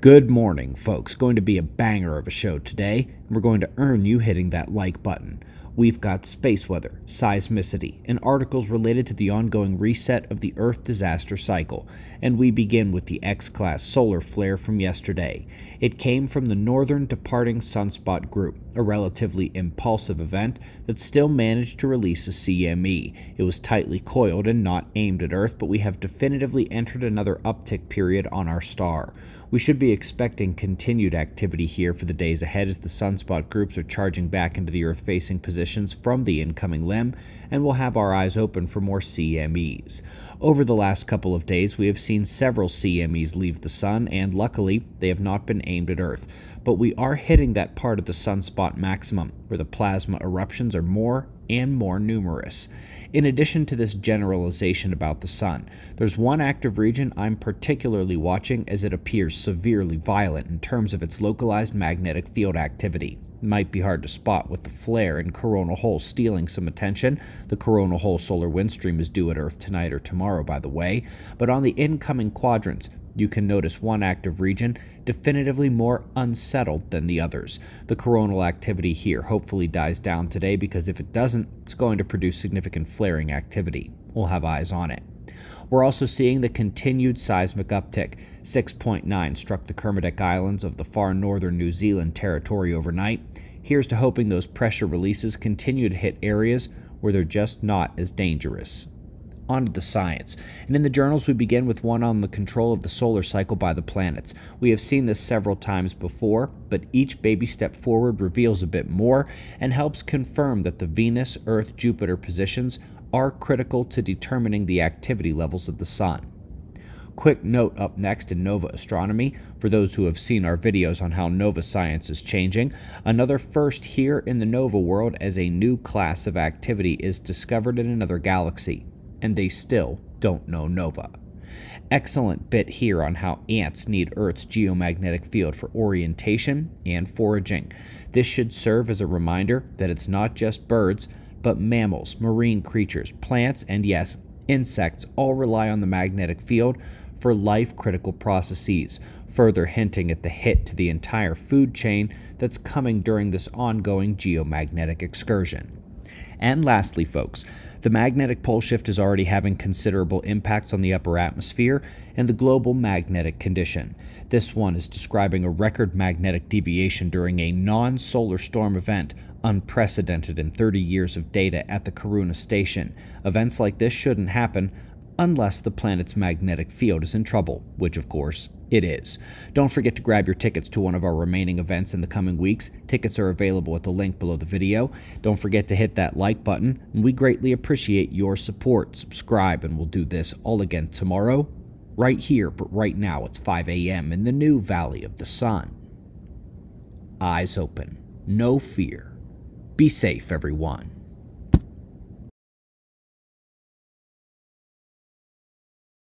Good morning, folks. Going to be a banger of a show today, we're going to earn you hitting that like button. We've got space weather, seismicity, and articles related to the ongoing reset of the Earth disaster cycle. And we begin with the X class solar flare from yesterday. It came from the northern departing sunspot group, a relatively impulsive event that still managed to release a CME. It was tightly coiled and not aimed at Earth, but we have definitively entered another uptick period on our star. We should be expecting continued activity here for the days ahead as the sunspot groups are charging back into the Earth facing positions from the incoming limb, and we'll have our eyes open for more CMEs. Over the last couple of days, we have seen several CMEs leave the Sun, and luckily, they have not been aimed at Earth. But we are hitting that part of the sunspot maximum, where the plasma eruptions are more and more numerous. In addition to this generalization about the Sun, there's one active region I'm particularly watching as it appears severely violent in terms of its localized magnetic field activity might be hard to spot with the flare and coronal hole stealing some attention. The coronal hole solar wind stream is due at Earth tonight or tomorrow, by the way. But on the incoming quadrants, you can notice one active region definitively more unsettled than the others. The coronal activity here hopefully dies down today because if it doesn't, it's going to produce significant flaring activity. We'll have eyes on it. We're also seeing the continued seismic uptick. 6.9 struck the Kermadec Islands of the far northern New Zealand territory overnight. Here's to hoping those pressure releases continue to hit areas where they're just not as dangerous. On to the science. And in the journals, we begin with one on the control of the solar cycle by the planets. We have seen this several times before, but each baby step forward reveals a bit more and helps confirm that the Venus, Earth, Jupiter positions are critical to determining the activity levels of the Sun. Quick note up next in Nova Astronomy for those who have seen our videos on how Nova science is changing. Another first here in the Nova world as a new class of activity is discovered in another galaxy, and they still don't know Nova. Excellent bit here on how ants need Earth's geomagnetic field for orientation and foraging. This should serve as a reminder that it's not just birds, but mammals, marine creatures, plants, and yes, insects all rely on the magnetic field for life critical processes, further hinting at the hit to the entire food chain that's coming during this ongoing geomagnetic excursion. And lastly, folks, the magnetic pole shift is already having considerable impacts on the upper atmosphere and the global magnetic condition. This one is describing a record magnetic deviation during a non solar storm event unprecedented in 30 years of data at the Kiruna station. Events like this shouldn't happen unless the planet's magnetic field is in trouble, which of course it is. Don't forget to grab your tickets to one of our remaining events in the coming weeks. Tickets are available at the link below the video. Don't forget to hit that like button, and we greatly appreciate your support. Subscribe, and we'll do this all again tomorrow, right here, but right now it's 5 a.m. in the new Valley of the Sun. Eyes open, no fear. Be safe, everyone.